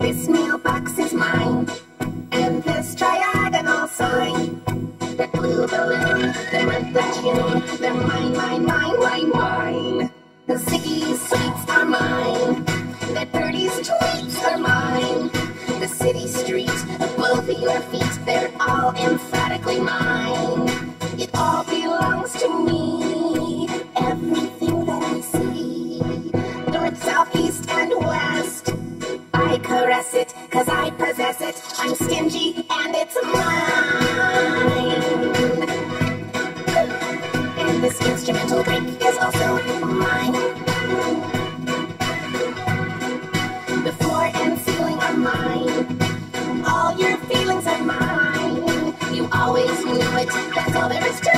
This mailbox is mine, and this triagonal sign. That blue balloon, the red the tune, they're mine, mine, mine, mine, mine. The Ziggy sweets are mine, the Birdie's tweets are mine. The city streets, of your feet, they're all emphatically mine. Caress it, cause I possess it. I'm stingy, and it's mine. And this instrumental break is also mine. The floor and ceiling are mine. All your feelings are mine. You always knew it, that's all there is to